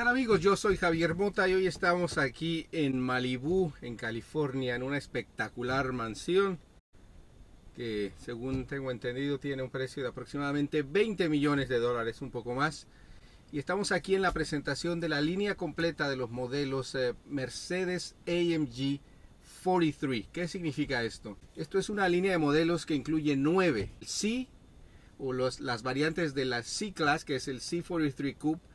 tal amigos? Yo soy Javier Mota y hoy estamos aquí en Malibú, en California, en una espectacular mansión que según tengo entendido tiene un precio de aproximadamente 20 millones de dólares, un poco más. Y estamos aquí en la presentación de la línea completa de los modelos eh, Mercedes AMG 43. ¿Qué significa esto? Esto es una línea de modelos que incluye nueve C o las variantes de la C-Class, que es el C43 Coupe,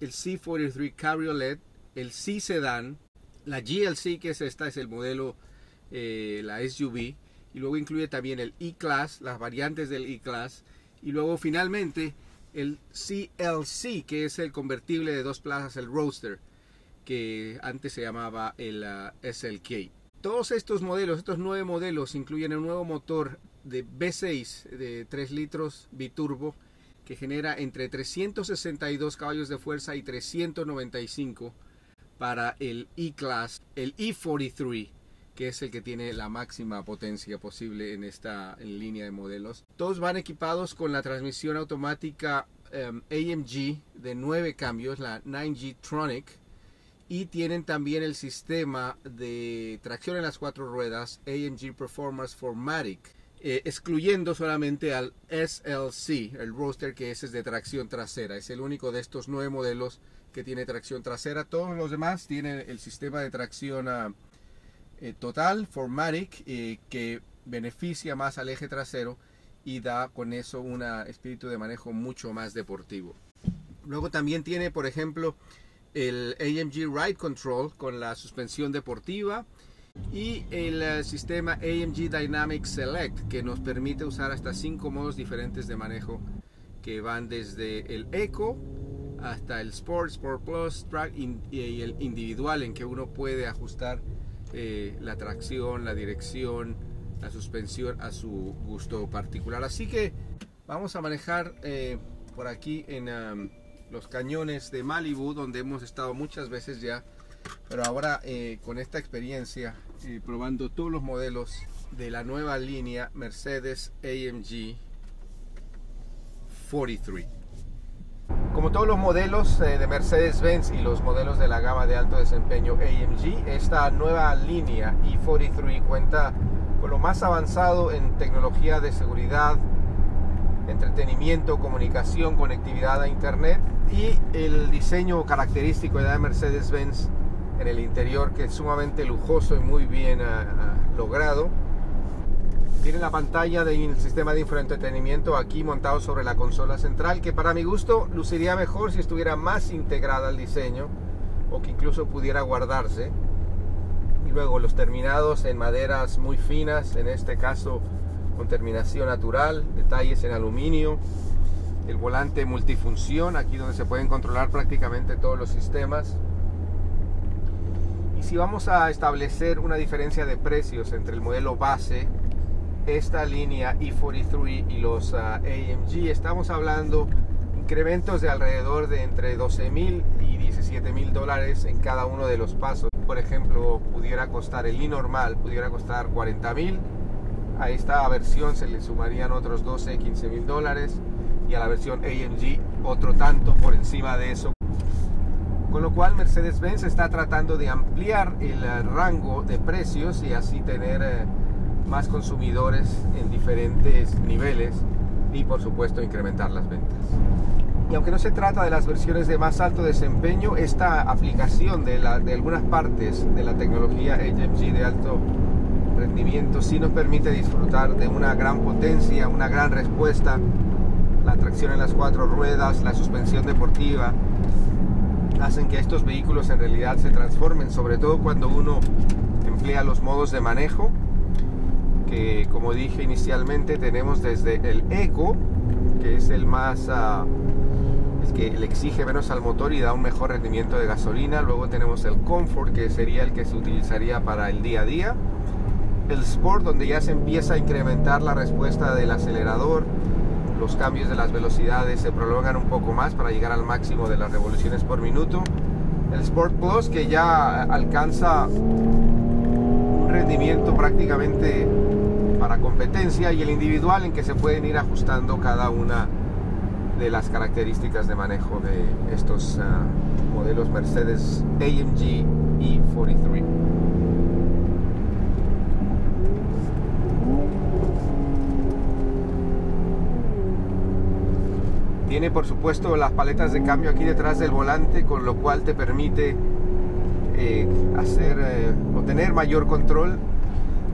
el C43 Cabriolet, el C Sedan, la GLC, que es esta, es el modelo, eh, la SUV, y luego incluye también el E-Class, las variantes del E-Class, y luego finalmente el CLC, que es el convertible de dos plazas, el Roadster, que antes se llamaba el uh, SLK. Todos estos modelos, estos nueve modelos, incluyen un nuevo motor de V6 de 3 litros biturbo que genera entre 362 caballos de fuerza y 395 para el E-Class, el E43, que es el que tiene la máxima potencia posible en esta línea de modelos. Todos van equipados con la transmisión automática um, AMG de 9 cambios, la 9G Tronic, y tienen también el sistema de tracción en las cuatro ruedas AMG Performance 4MATIC eh, excluyendo solamente al SLC, el roadster que ese es de tracción trasera. Es el único de estos nueve modelos que tiene tracción trasera. Todos los demás tienen el sistema de tracción uh, eh, total, Formatic, eh, que beneficia más al eje trasero y da con eso un espíritu de manejo mucho más deportivo. Luego también tiene, por ejemplo, el AMG Ride Control con la suspensión deportiva y el eh, sistema AMG Dynamic Select que nos permite usar hasta cinco modos diferentes de manejo que van desde el Eco hasta el Sport, Sport Plus, Track y el individual en que uno puede ajustar eh, la tracción, la dirección, la suspensión a su gusto particular. Así que vamos a manejar eh, por aquí en um, los cañones de Malibu donde hemos estado muchas veces ya pero ahora eh, con esta experiencia, eh, probando todos los modelos de la nueva línea Mercedes AMG 43. Como todos los modelos eh, de Mercedes-Benz y los modelos de la gama de alto desempeño AMG, esta nueva línea E43 cuenta con lo más avanzado en tecnología de seguridad, entretenimiento, comunicación, conectividad a Internet y el diseño característico de la Mercedes-Benz en el interior que es sumamente lujoso y muy bien ah, ah, logrado. Tiene la pantalla del sistema de infoentretenimiento aquí montado sobre la consola central que para mi gusto luciría mejor si estuviera más integrada al diseño o que incluso pudiera guardarse. Luego los terminados en maderas muy finas, en este caso con terminación natural, detalles en aluminio, el volante multifunción, aquí donde se pueden controlar prácticamente todos los sistemas si vamos a establecer una diferencia de precios entre el modelo base, esta línea E43 y los ah, AMG, estamos hablando incrementos de alrededor de entre 12 mil y 17 mil dólares en cada uno de los pasos. Por ejemplo, pudiera costar el I normal, pudiera costar 40 mil. A esta versión se le sumarían otros 12, 15 mil dólares. Y a la versión AMG otro tanto por encima de eso con lo cual Mercedes-Benz está tratando de ampliar el eh, rango de precios y así tener eh, más consumidores en diferentes niveles y por supuesto incrementar las ventas. Y aunque no se trata de las versiones de más alto desempeño, esta aplicación de, de algunas partes de la tecnología AMG de alto rendimiento sí nos permite disfrutar de una gran potencia, una gran respuesta, la tracción en las cuatro ruedas, la suspensión deportiva, hacen que estos vehículos en realidad se transformen, sobre todo cuando uno emplea los modos de manejo, que como dije inicialmente tenemos desde el Eco, que es el más... El que le exige menos al motor y da un mejor rendimiento de gasolina. Luego tenemos el Comfort, que sería el que se utilizaría para el día a día. El Sport, donde ya se empieza a incrementar la respuesta del acelerador los cambios de las velocidades se prolongan un poco más para llegar al máximo de las revoluciones por minuto. El Sport Plus que ya alcanza un rendimiento prácticamente para competencia y el individual en que se pueden ir ajustando cada una de las características de manejo de estos uh, modelos Mercedes AMG E43. Tiene por supuesto las paletas de cambio aquí detrás del volante, con lo cual te permite eh, hacer eh, tener mayor control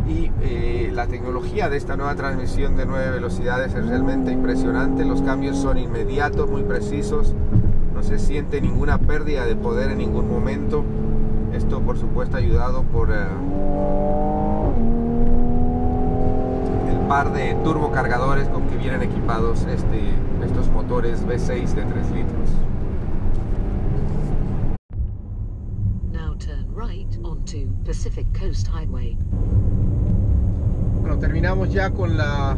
y eh, la tecnología de esta nueva transmisión de nueve velocidades es realmente impresionante. Los cambios son inmediatos, muy precisos, no se siente ninguna pérdida de poder en ningún momento. Esto por supuesto ayudado por el par de turbocargadores con que vienen equipados este, estos motores V6 de 3 litros. Pacific Coast Highway. Bueno, terminamos ya con la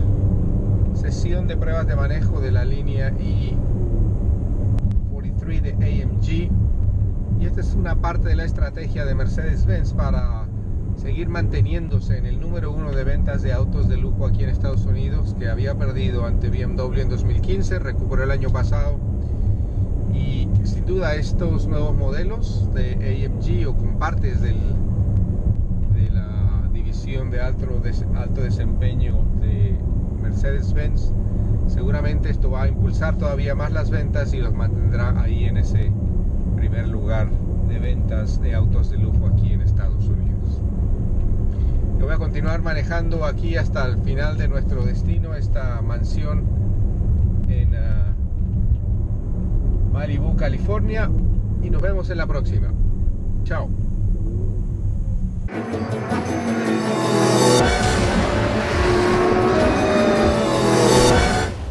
sesión de pruebas de manejo de la línea E43 de AMG. Y esta es una parte de la estrategia de Mercedes-Benz para seguir manteniéndose en el número uno de ventas de autos de lujo aquí en Estados Unidos, que había perdido ante BMW en 2015, recuperó el año pasado. Y sin duda estos nuevos modelos de AMG o con partes del de alto, alto desempeño de Mercedes-Benz, seguramente esto va a impulsar todavía más las ventas y los mantendrá ahí en ese primer lugar de ventas de autos de lujo aquí en Estados Unidos. Yo voy a continuar manejando aquí hasta el final de nuestro destino, esta mansión en ah, Malibu, California. Y nos vemos en la próxima. Chao.